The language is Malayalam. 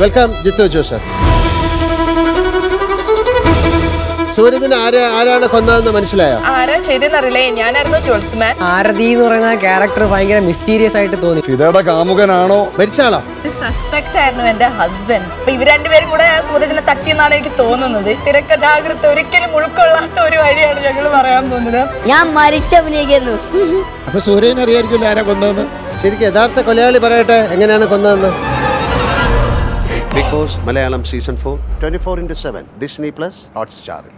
വെൽക്കം ജിത്തു സൂരജിന് ആരാ ആരാണ് കൊന്നതെന്ന് മനസ്സിലായോ? ആരാ ചെയ്തെന്നറിയില്ലേ ഞാനായിരുന്നു ട്വൽത്ത് മാൻ ആരതി എന്ന് പറയുന്ന ക്യാരക്ടർ ഭയങ്കര മിസ്റ്റീരിയസ് ആയിട്ട് തോന്നി. ഫിദയുടെ കാമുകനാണോ? സസ്പെക്ട് ആയിരുന്നു എന്റെ ഹസ്ബൻഡ് അപ്പൊ ഇവർ രണ്ടുപേരും കൂടെ സൂരജിനെ തട്ടിയെന്നാണ് എനിക്ക് തോന്നുന്നത്. തിരക്കഥാകൃത്ത് ഒരിക്കലും ഉൾക്കൊള്ളാത്ത ഒരു വഴിയാണ് ഞങ്ങൾ പറയാൻ പോകുന്നത്. ഞാൻ മരിച്ചഭിനയിക്കുന്നു അപ്പൊ സൂര്യൻ അറിയായിരിക്കുമല്ലോ ആരാ കൊന്നതെന്ന്? ശരിക്കും യഥാർത്ഥ കൊലയാളി പറയട്ടെ എങ്ങനെയാണ് കൊന്നതെന്ന്? Bigg Boss Malayalam season four twenty four into seven Disney plus hot സ്റ്റാറിൽ